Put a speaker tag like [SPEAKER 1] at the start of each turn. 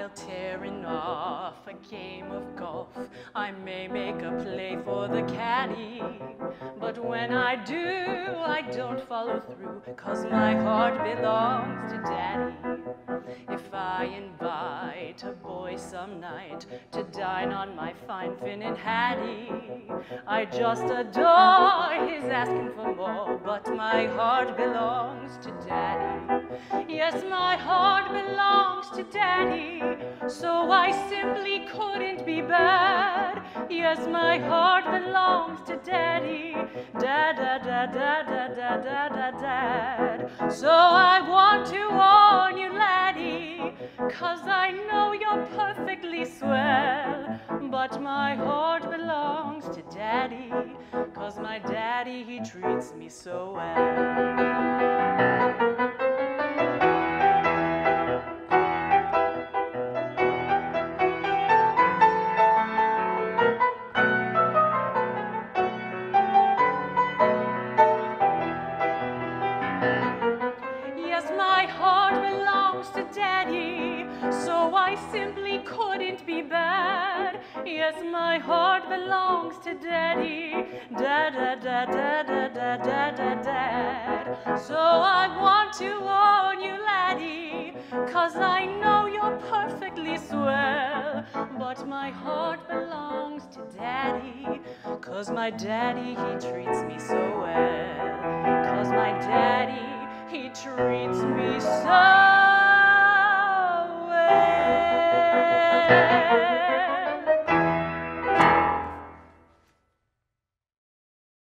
[SPEAKER 1] while tearing off a game of golf. I may make a play for the caddy, but when I do, I don't follow through, cause my heart belongs to daddy. Some night to dine on my fine Finnan Haddie. I just adore his asking for more, but my heart belongs to daddy. Yes, my heart belongs to daddy, so I simply couldn't be bad. Yes, my heart belongs to daddy, dad, dad, dad, dad, dad, dad, dad, dad, dad. So I want to warn you, laddie, cause I know you're perfectly swell, but my heart belongs to daddy, cause my daddy, he treats me so well. Yes, my heart belongs to daddy, so I simply couldn't be bad. Yes, my heart belongs to daddy, dad, dad, dad, dad, dad, dad, dad, dad, dad. So I want to warn you, laddie, cause I know you're perfectly swell, but my heart belongs to daddy, cause my daddy, he treats me so well, cause my daddy, he treats me so é.